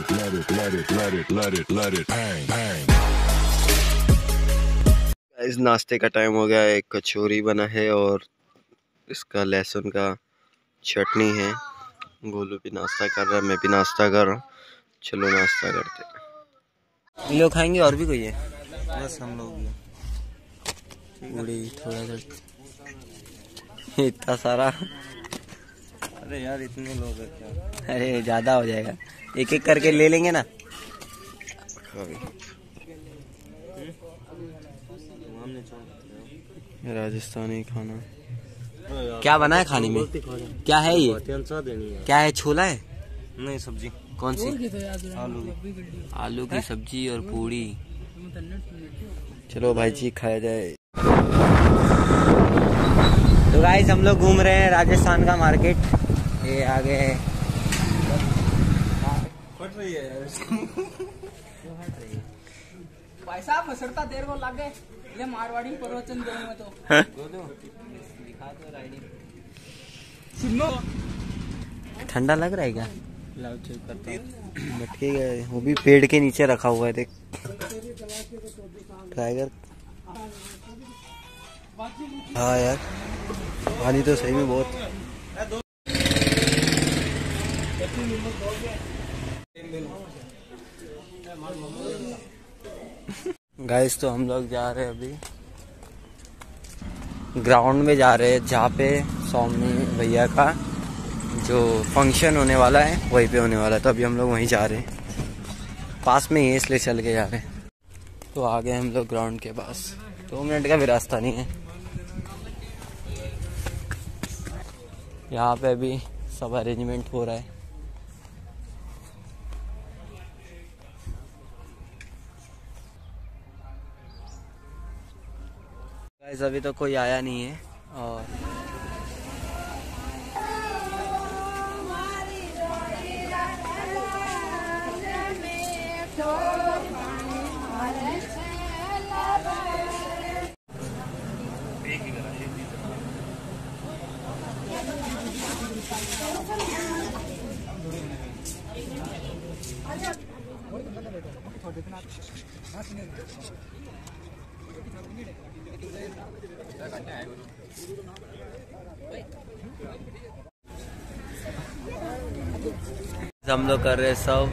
it, let it, let it, let it, let it, let it, bang, bang. इस नाश्ते का time हो गया एक कचौरी बना है और इसका लहसुन का चटनी है। गोलू भी नाश्ता कर रहा है मैं भी नाश्ता कर रहा हूँ। चलो नाश्ता करते हैं। लोग खाएँगे और भी कोई है? बस हम लोग पूरी थोड़ा सा। इतना सारा। अरे यार इतने लोग हैं क्या? अरे ज़्यादा हो जाएगा। एक एक करके ले लेंगे ना? राजस्थानी खाना। क्या बना है खाने में? क्या है ये? है क्या है छोला है? नहीं सब्ज़ी। कौन सी? आलू। की आलू की सब्ज़ी और पूड़ी। चलो भाई जी खाया जाए। तो गाइस हम लोग घूम रहे हैं राजस्थान का मार्केट ये आगे है। फट रही है यार भाई साहब फसड़ता देर को लागे ले मारवाड़ी प्रवचन देने में तो। सुनो। ठंडा लग रहा है क्या? लाओ चेक करता हूँ। मटके गए वो भी पेड़ के नीचे रखा हुआ है देख। टाइगर हाँ यार पानी तो सही में बहुत। गाइस तो हम लोग जा रहे हैं अभी। ग्राउंड में जा रहे हैं, जहाँ पे स्वामी भैया का जो फ़ंक्शन होने वाला है, वहीं पे होने वाला है। तो अभी हम लोग वहीं जा रहे हैं। पास में ही इसलिए चल के जा रहे हैं। तो आ गए हम लोग ग्राउंड के पास। दो तो मिनट का भी रास्ता नहीं है। यहाँ पे अभी सब अरेंजमेंट हो रहा है। Guys, अभी तो कोई आया नहीं है और हम लोग कर रहे सब।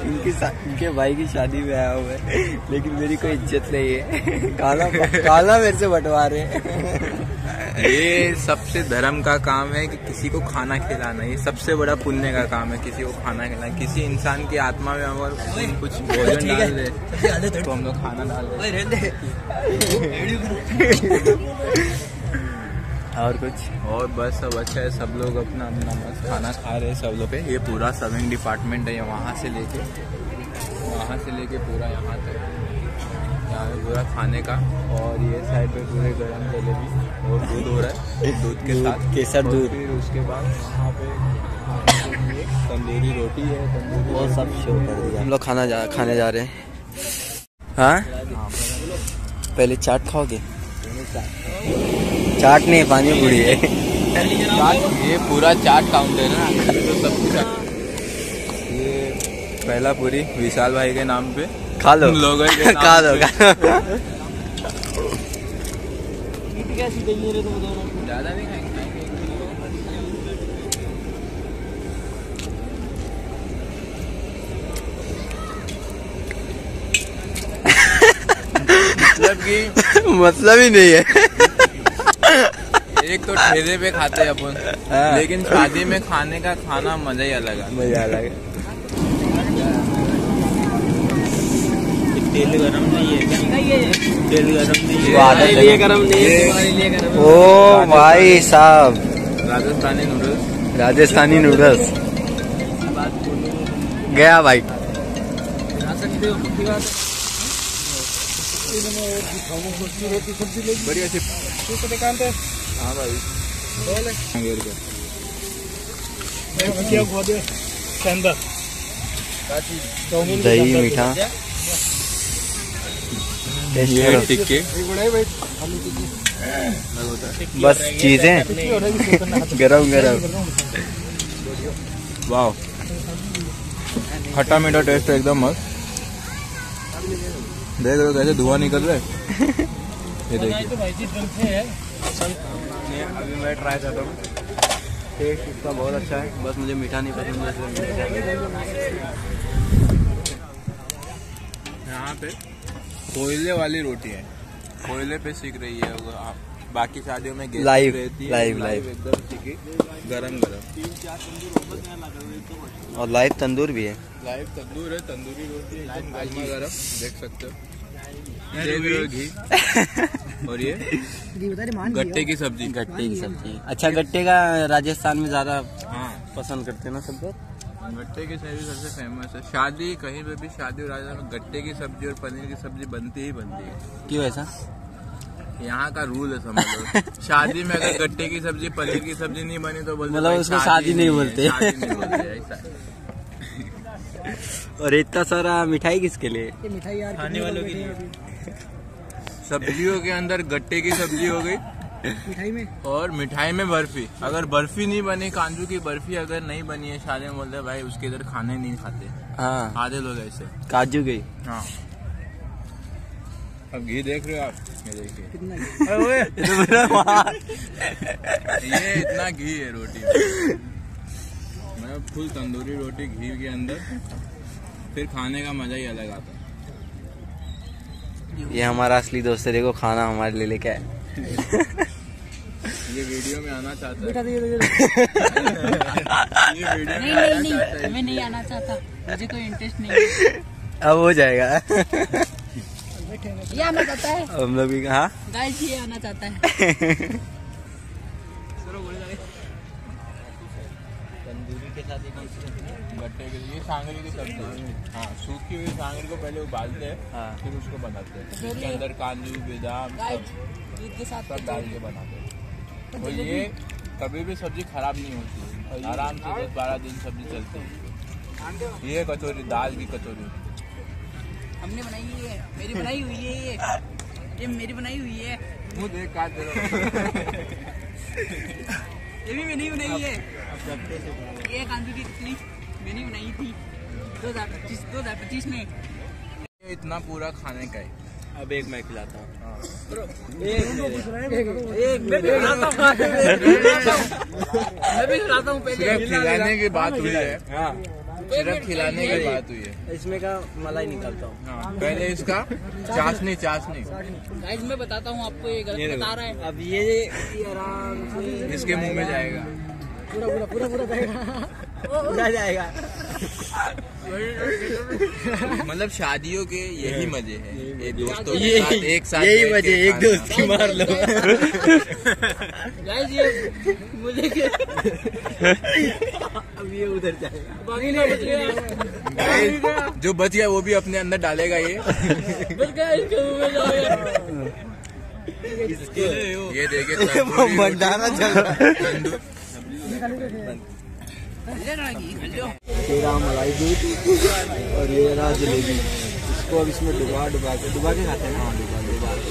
इनकी इनके भाई की शादी में आया हुआ है लेकिन मेरी कोई इज़्ज़त नहीं है। काला काला मेरे से बंटवा रहे हैं। ये सबसे धर्म का काम है कि किसी को खाना खिलाना ये सबसे बड़ा पुण्य का काम है किसी को खाना खिलाना। किसी इंसान की आत्मा में अगर कुछ भोजन डाल दे तो हम लोग खाना डाल दे। और कुछ? और बस सब अच्छा है सब लोग अपना अपना मस्त खाना खा रहे हैं सब लोग पे। ये पूरा सर्विंग डिपार्टमेंट है ये वहाँ से लेके वहाँ से लेके पूरा यहाँ तक। यहाँ पे पूरा खाने का और ये साइड पे पूरे गर्म जलेबी और दूध हो रहा है। दूध के साथ केसर दूध। फिर उसके बाद वहाँ पे तंदूरी रोटी है तंदूरी वो सब शो कर दिया। हम लोग खाना जा खाने जा रहे हैं। हाँ? पहले चाट खाओगे? चाट नहीं पानी पूरी है। ये पूरा चाट काउंटर है ना। तो सब कुछ ये पहला पूरी विशाल भाई के नाम पे। खा लो लोगों के खा। खा लो खाएँगे मतलब कि मतलब ही नहीं है। एक तो ठेले पे खाते हैं अपन हाँ। लेकिन शादी में खाने का खाना मज़ा ही अलग है। मज़ा अलग तेल गरम नहीं है क्या? तेल गरम नहीं है। लिए गरम नहीं है तुम्हारे लिए गरम ओ भाई साहब। राजस्थानी नूडल्स राजस्थानी नूडल्स गया भाई। हो? बढ़िया सी हाँ भाई। दही मीठा। ये टिक्के। बस चीज़ें। गरम गरम। वाह खट्टा मीठा टेस्ट है एकदम मस्त। देख रहे हो कैसे धुआँ निकल रहा है? ये देखिए। अभी मैं ट्राई कर रहा हूँ। टेस्ट इसका बहुत अच्छा है। बस मुझे मीठा नहीं पसंद यहाँ पे कोयले वाली रोटी है। कोयले पे सीख रही है वो आप। बाकी शादियों में है live, live live. एकदम सीखी। गरम गरम। और लाइव तंदूर भी है। लाइव तंदूर है तंदूरी रोटी है एकदम गर्मा गरम देख सकते हो। हो घी। और ये? गट्टे की सब्ज़ी। गट्टे की सब्ज़ी। अच्छा गट्टे का राजस्थान में ज़्यादा हाँ। पसंद करते हैं ना सब लोग? गट्टे की सब्ज़ी सबसे फ़ेमस है। शादी कहीं पे भी शादी और राजस्थान में गट्टे की सब्ज़ी और पनीर की सब्ज़ी बनती ही बनती है। क्यों ऐसा? यहाँ का रूल है समझ लो। शादी में अगर गट्टे की सब्ज़ी पनीर की सब्ज़ी नहीं बनी तो बोलते मतलब उसको शादी नहीं बोलते। शादी नहीं बोलते ऐसा। और इतना सारा मिठाई किसके लिए? मिठाई खाने वालों के लिए। सब्जियों के अंदर गट्टे की सब्ज़ी हो गई। मिठाई में? और मिठाई में बर्फ़ी। अगर बर्फ़ी नहीं बनी कांजू की बर्फ़ी अगर नहीं बनी है शादी में बोलते भाई उसके इधर खाने नहीं खाते। हाँ। आधे लोग ऐसे काजू गई हाँ। अब घी देख रहे हो आप? ये देखिए। ये इतना घी है रोटी। मैं फुल तंदूरी रोटी घी के अंदर फिर खाने का मज़ा ही अलग आता है। ये हमारा असली दोस्त है देखो खाना हमारे लिए लेके आए ये वीडियो में आना चाहता बेटा दे दे ये वीडियो नहीं आना नहीं चाहता नहीं मैं नहीं आना चाहता। मुझे कोई इंटरेस्ट नहीं है। अब हो जाएगा। ये आना चाहता है। हम लोग भी हाँ? गाइस ये आना चाहता है। तंदूरी के साथ गट्टे के लिए सांगरी की सब्ज़ी हाँ। सूखी हुई सांगरी को पहले उबालते हैं हाँ। फिर उसको बनाते हैं। उसके अंदर काजू बादाम गाइस सब दूध के साथ सब डाल के बनाते हैं। और ये कभी भी सब्ज़ी खराब नहीं होती। आराम से दस बारह दिन सब्ज़ी चलती है। ये कचौरी दाल की कचौरी। हमने बनाई है मेरी बनाई हुई है ये। ये मेरी बनाई हुई है। देख काट दे ये भी मैंने बनाई है। ये कांजू की कतली मैंने बनाई थी। दो हज़ार पच्चीस दो हज़ार पच्चीस में। इतना पूरा खाने का है। अब एक मैं खिलाता हूँ। मैं भी खिलाता हूँ खिलाने की बात हुई है। सिर्फ़ खिलाने की बात हुई है। इसमें का मलाई निकालता हूँ। हाँ पहले इसका चाशनी चाशनी। गाइस मैं बताता हूँ आपको ये गलत बता रहा है। अब ये ये आराम से इसके मुँह में जाएगा। पूरा पूरा पूरा पूरा जाएगा। जाएगा। मतलब शादियों के यही मज़े हैं। ये दोस्तों के साथ एक साथ यही के एक दोस्त की मार लो। गाइस ये मुझे के अब ये उधर जाएगा। बाकी नहीं बच गया। जो बच गया वो भी अपने अंदर डालेगा ये। बच गया इसके मुँह में जाएगा ये रोटी, भंडारा चल रहा है। रहा तेरा मलाई दूध और ये रहा जलेबी। इसको अब इसमें डुबा डुबा के डुबा के खाते हैं हाँ, डुबा डुबा। के।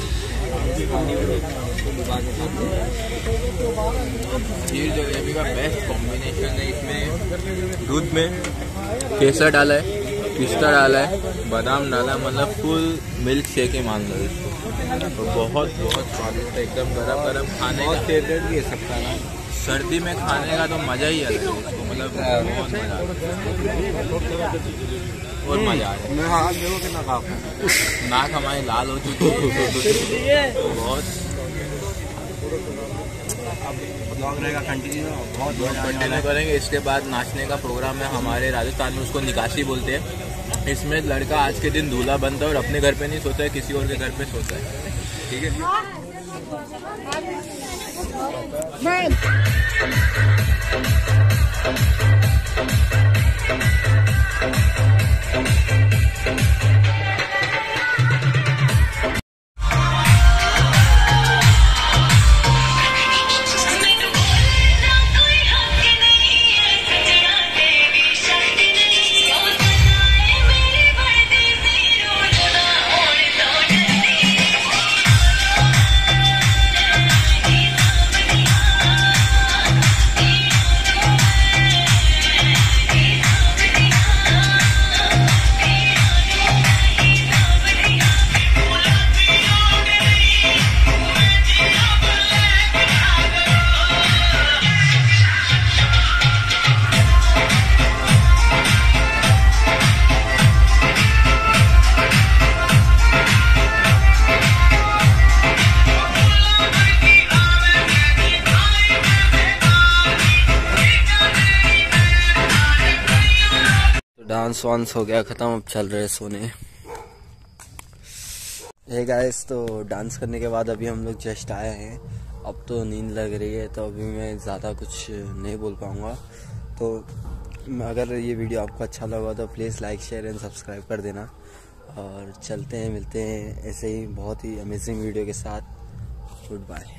में डुबा के खाते हैं। खीर जलेबी का बेस्ट कॉम्बिनेशन है इसमें। दूध में केसर डाला है पिस्ता डाला है बादाम डाला है मतलब फुल मिल्क शेक ही मान लो इसको। तो बहुत बहुत स्वादिष्ट है एकदम गरम गरम खाने का। फेवरेट भी है सबका ना? सर्दी में खाने का तो मज़ा ही अलग है इसको मतलब बहुत मज़ा है और आया। मैं हाँ देखो कितना खाओ नाक हमारी लाल हो चुकी है। बहुत। ब्लॉग रहेगा कंटिन्यू बहुत बहुत कंटिन्यू करेंगे इसके बाद नाचने का प्रोग्राम है हमारे राजस्थान में उसको निकासी बोलते हैं। इसमें लड़का आज के दिन दूल्हा बनता है और अपने घर पे नहीं सोता है किसी और के घर पे सोता है। ठीक है Run. डांस वांस हो गया, ख़त्म, अब चल रहे सोने। है गाइस तो डांस करने के बाद अभी हम लोग जस्ट आए हैं। अब तो नींद लग रही है तो अभी मैं ज़्यादा कुछ नहीं बोल पाऊँगा। तो अगर ये वीडियो आपको अच्छा लगा तो please like share and subscribe कर देना। और चलते हैं, मिलते हैं ऐसे ही बहुत ही अमेजिंग वीडियो के साथ। Good bye